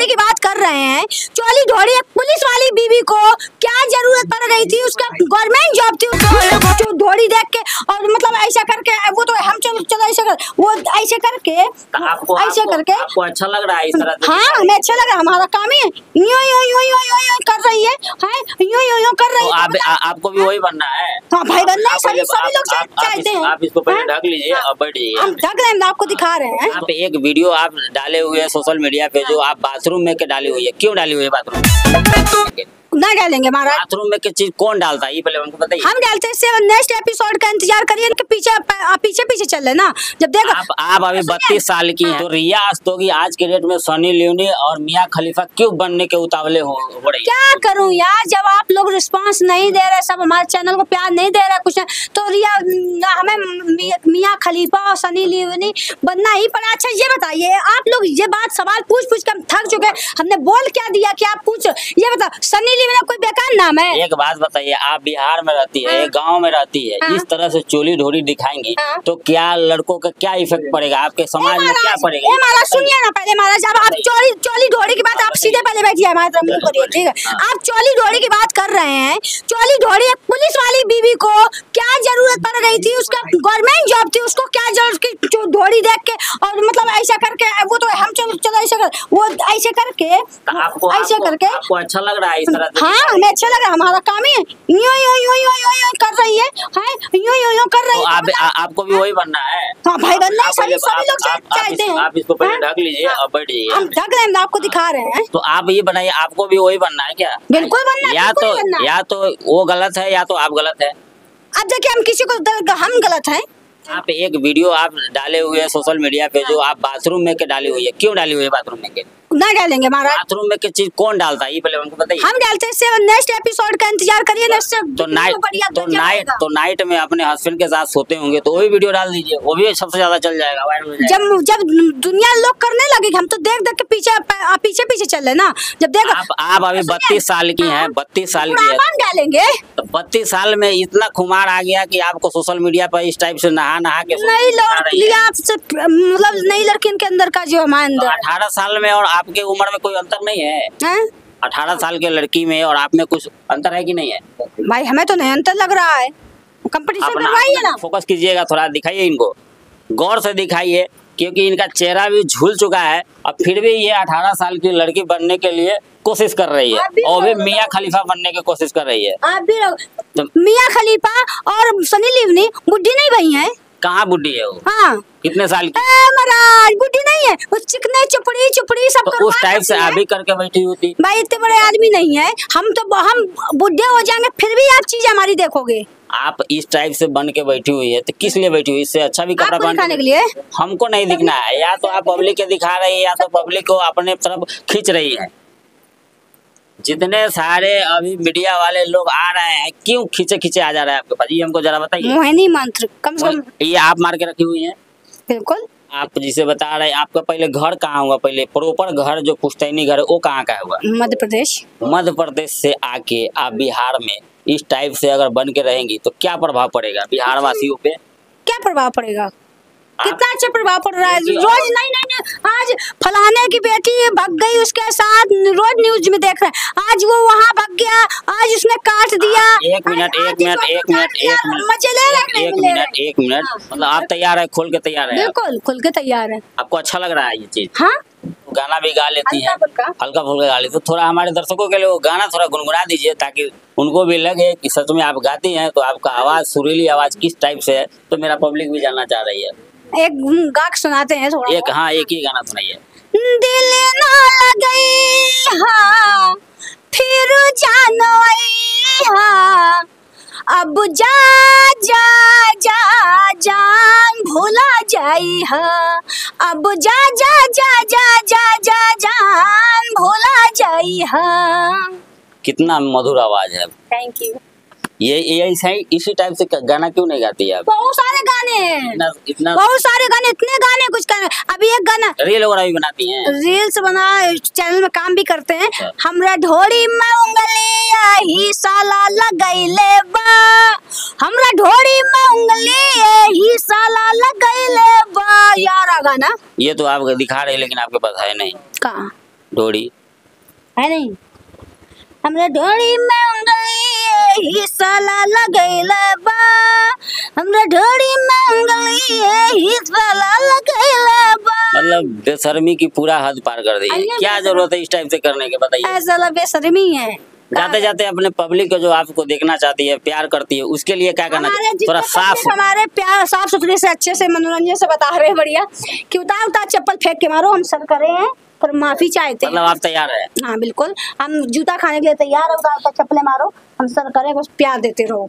ढोड़ी की बात कर रहे हैं। चोली ढोड़ी एक पुलिस वाली बीवी को क्या ज़रूरत पड़ रही थी? उसका गवर्नमेंट जॉब थी ढोड़ी देख के और मतलब ऐसा करके वो तो हम चलो चलो ऐसा कर वो ऐसे करके ऐसे करके आपको अच्छा लग रहा है इस तरह से? हाँ हमें अच्छा लगा हमारा काम ही है। यूँ यूँ यूँ यूँ यूँ कर रही है। हैं यूँ यूँ यूँ कर रही तो है। आपको भी वही बनना है? हाँ भाई है सभी सभी लोग चाहते हैं आप इसको पहले हाँ? ढक लीजिए हाँ। और बैठ जाइए हम ढक रहे हैं आपको दिखा रहे हैं। आप एक वीडियो आप डाले हुए हैं सोशल मीडिया पे जो आप बाथरूम में के डाली हुई है। क्यों डाली हुई है बाथरूम? ना डालेंगे महाराज। बाथरूम में की चीज़ कौन डालता है? ये पहले हमको बताइए। हम डालते हैं नेक्स्ट एपिसोड का इंतज़ार करिए इनके पीछे आप पीछे पीछे चल रहे ना। जब देखो आप आप अभी बत्तीस साल की हैं तो रिया अस्तोगी आज के डेट में सनी लियोनी और मियाँ खलीफा क्यों बनने के उतावले हो, हो रही क्या करूँ यार जब आप लोग रिस्पॉन्स नहीं दे रहे सब हमारे चैनल को प्यार नहीं दे रहा कुछ। नहीं, तो रिया हमें मियाँ खलीफा और सनी लियोनी बनना ही पड़ा। अच्छा ये बताइए आप लोग ये बात सवाल पूछ पूछ के हम थक चुके हैं। हमने बोल क्या दिया कि आप पूछ। ये बताओ सनी लियोनी कोई बेकार नाम है? एक बात बताइए आप बिहार में रहती है हाँ। गाँव में रहती है हाँ। इस तरह से चोली ढोरी दिखाएँगी हाँ। तो क्या लड़कों का क्या इफ़ेक्ट पड़ेगा? आपके समाज में क्या पड़ेगा? महाराज सुनिए ना पहले महाराज अब आप चोली चोली ढोड़ी की बात आप सीधे पहले बैठिए हमारे ठीक है? आप चोली ढोड़ी की बात कर रहे हैं चोली ढोड़ी एक पुलिस वाली बीवी को क्या ज़रूरत पड़ गई थी? उसका गवर्नमेंट जॉब थी उसको क्या ज़रूरत की जो ढोड़ी देख के और मतलब ऐसा करके वो तो हम चलो चलो ऐसा कर वो ऐसे करके आपको ऐसे करके आपको अच्छा लग रहा है इस तरह हाँ हमें अच्छा लग रहा है हमारा काम ही है। यूँ यूँ यूँ यूँ यूँ यूँ कर रही है हैं यूँ यूँ यूँ कर रही तो है। आप आपको भी वही बनना है। हाँ भाई बनना है सभी सभी लोग चाहते हैं। आप इसको पहले हाँ? ढक लीजिए और बैठ हम ढक रहे हैं आपको दिखा रहे हैं। तो आप ये बनाइए आपको भी वही बनना है क्या? बिल्कुल बनना है, या तो या तो वो गलत है या तो आप गलत है। अब देखिए हम किसी को दल, हम गलत हैं? आप एक वीडियो आप डाले हुए सोशल मीडिया पे जो आप बाथरूम में के डाली हुई है। क्यों डाली हुई है बाथरूम में के? ना डालेंगे महाराज। बाथरूम में की चीज़ कौन डालता है? ये पहले हमको बताइए। हम डालते हैं नेक्स्ट एपिसोड का इंतज़ार करिए नेक्स्ट तो नाइट तो नाइट तो नाइट में अपने हस्बैंड के साथ सोते होंगे तो वो भी वीडियो डाल दीजिए वो भी सबसे ज़्यादा चल जाएगा हो जब जब दुनिया लोग करने लगे हम तो देख देख के पीछे पीछे पीछे चल रहे ना। जब देखो आप आप अभी बत्तीस साल की है बत्तीस साल की है। डालेंगे। तो बत्तीस साल में इतना खुमार आ गया की आपको सोशल मीडिया पर इस टाइप से नहा नहा के नई लड़की आपसे मतलब नई लड़कियों के अंदर का जो हमारे अंदर अठारह साल में और आपके उम्र में कोई अंतर नहीं है। हैं? अठारह साल के लड़की में और आप में कुछ अंतर है कि नहीं है? भाई हमें तो नहीं अंतर लग रहा है। कंपटीशन करवाइए ना। फोकस कीजिएगा थोड़ा दिखाइए इनको। गौर से दिखाइए क्योंकि इनका चेहरा भी झूल चुका है और फिर भी ये अठारह साल की लड़की बनने के लिए कोशिश कर रही है। भी और भी। मियाँ खलीफा बनने की कोशिश कर रही है। आप भी तो मियाँ खलीफा और सनी लिवनी बुढ़ी नहीं भई है? कहाँ बुढ़ी है वो? हाँ। कितने साल की? महाराज बुढ़ी नहीं है। वो चिकने चुपड़ी चुपड़ी सब तो उस टाइप से अभी करके बैठी होती भाई इतने बड़े आदमी नहीं है। हम तो हम बुढ़े हो जाएँगे फिर भी आप चीज़ हमारी देखोगे। आप इस टाइप से बन के बैठी हुई है तो किस लिए बैठी हुई? इससे अच्छा भी कपड़ा आपको पहन के लिए? हमको नहीं दिखना है। या तो आप पब्लिक के दिखा रही है या तो पब्लिक को अपने तरफ़ खींच रही है। जितने सारे अभी मीडिया वाले लोग आ रहे हैं क्यों खींचे खींचे आ जा रहे हैं आपके पास? ये हमको जरा बताइए। मोहिनी मंत्र कम से कम ये आप मार के रखी हुई है? बिल्कुल। आप जिसे बता रहे हैं आपका पहले घर कहाँ हुआ? पहले प्रॉपर घर जो पुश्तैनी घर है वो कहाँ का हुआ? मध्य प्रदेश। मध्य प्रदेश से आके आप बिहार में इस टाइप से अगर बन के रहेंगी तो क्या प्रभाव पड़ेगा बिहार वासियों पे? क्या प्रभाव पड़ेगा? कितना अच्छा प्रभाव पड़ रहा है? रोज नहीं नहीं आज फलाने की बेटी भाग गई उसके साथ रोज न्यूज़ में देख रहे हैं। आज वो वहाँ भाग गया आज उसने काट दिया। एक मिनट एक मिनट एक मिनट एक मिनट हैं एक मिनट एक मिनट हाँ। मतलब आप तैयार है खोल के तैयार है? बिल्कुल खुल के तैयार है। आपको अच्छा लग रहा है ये चीज़? हाँ। गाना भी गा लेती है। हल्का फुल्का। हल्का फुल्का गा लेती तो थोड़ा हमारे दर्शकों के लिए वो गाना थोड़ा गुनगुना दीजिए ताकि उनको भी लगे कि सच में आप गाती हैं तो आपका आवाज़ सुरीली आवाज़ किस टाइप से है तो मेरा पब्लिक भी जानना चाह रही है। एक गाक सुनाते हैं थोड़ा एक हाँ एक ही गाना सुनाइए। दिल ना लगई हा फिर जानवई हा। अब जा जा जा जान भूला जाई हा। अब जा जा जा जा जा जा जान भूला जाई हा। कितना मधुर आवाज़ है। थैंक यू ये ऐसा ही इसी टाइप से गाना क्यों नहीं गाती है आप? बहुत सारे गाने इतना इतना बहुत सारे गाने इतने गाने कुछ गाने अभी एक गाना रील वगैरह भी बनाती हैं? रील्स बना चैनल में काम भी करते हैं। हमरा ढोड़ी में उंगलिया ही साला लगैले बा हमरा ढोड़ी में उंगलिया ही साला लगैले बा यार गाना। ये तो आप दिखा रहे लेकिन आपके पास है नहीं। कहाँ? ढोड़ी है नहीं? हमरे ढोड़ी में उंगली साला लगैले बा। हमरे ढोड़ी में उंगली साला लगैले बा। मतलब बेशर्मी की पूरा हद पार कर दी क्या ज़रूरत है इस टाइप से करने के बताइए। ऐसा ला बेशर्मी है। जाते जाते अपने पब्लिक को जो आपको देखना चाहती है प्यार करती है उसके लिए क्या करना थोड़ा साफ़ हमारे प्यार साफ़ सुथरे से अच्छे से मनोरंजन से बता रहे हैं बढ़िया। कि उतार उतार चप्पल फेंक के मारो हम सब करे हैं। पर माफ़ी चाहते मतलब हैं आप तैयार है? हाँ बिल्कुल। हम जूता खाने के लिए तैयार है चप्पलें मारो। हम सर करें बस प्यार देते रहो।